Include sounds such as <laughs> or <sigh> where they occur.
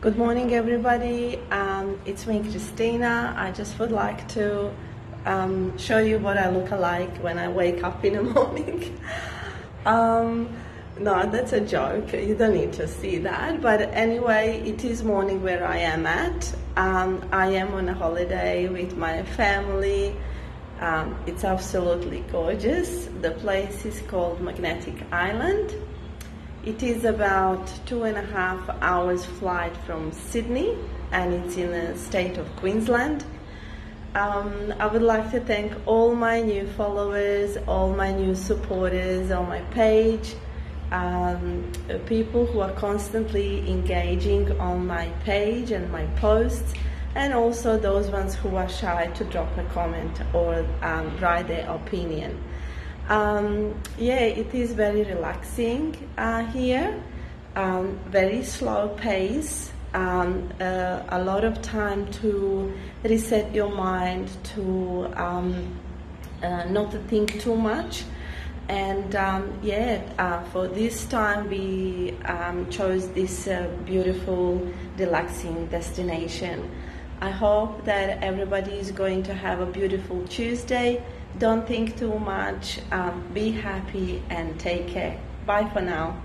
Good morning, everybody. Um, it's me, Kristina. I just would like to um, show you what I look like when I wake up in the <laughs> morning. um, no, that's a joke. You don't need to see that. But anyway, it is morning where I am at. Um, I am on a holiday with my family. Um, it's absolutely gorgeous. The place is called Magnetic Island. It is about two and a half hours flight from Sydney and it's in the state of Queensland. Um, I would like to thank all my new followers, all my new supporters on my page, um, people who are constantly engaging on my page and my posts, and also those ones who are shy to drop a comment or um, write their opinion. Um, yeah, it is very relaxing uh, here. Um, very slow pace. Um, uh, a lot of time to reset your mind, to um, uh, not to think too much. And um, yeah, uh, for this time we um, chose this uh, beautiful, relaxing destination. I hope that everybody is going to have a beautiful Tuesday. Don't think too much, um, be happy, and take care. Bye for now.